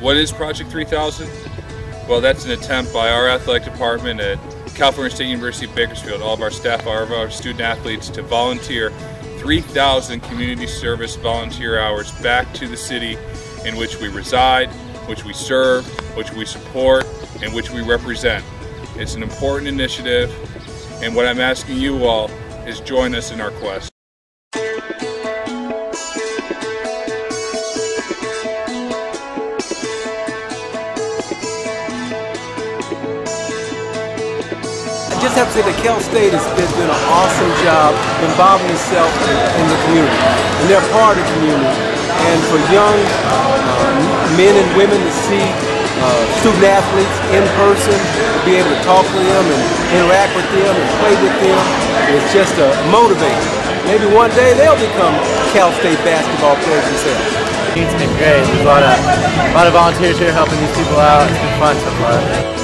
What is Project 3000? Well, that's an attempt by our athletic department at California State University Bakersfield, all of our staff, all of our student athletes, to volunteer 3,000 community service volunteer hours back to the city in which we reside, which we serve, which we support, and which we represent. It's an important initiative, and what I'm asking you all is join us in our quest. Just have to say that Cal State has, has done an awesome job involving itself in, in, the community. And they're part of the community. And for young uh, men and women to see uh, student athletes in person, to be able to talk to them and interact with them and play with them, it's just a motivator. Maybe one day they'll become Cal State basketball players themselves. It's been great. There's a lot of, a lot of volunteers here helping these people out. It's been fun so far.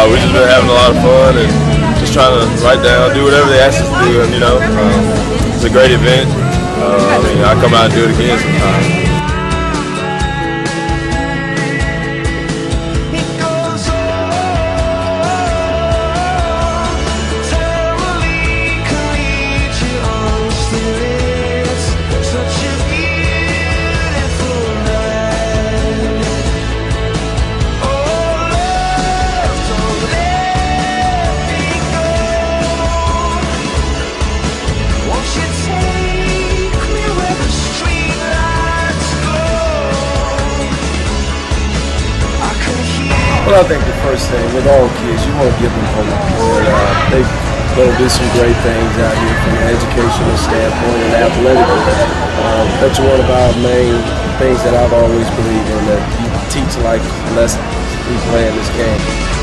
Uh, we just been having a lot of fun and just trying to write down, do whatever they ask us to do. And, you know, um, it's a great event. Uh, I mean, I come out and do it again sometime. Well, I think the first thing with all kids, you want to give them hope. And, uh, they to do some great things out here from an educational standpoint and athletically. Uh, that's one of our main things that I've always believed in, that you teach life lessons through playing this game.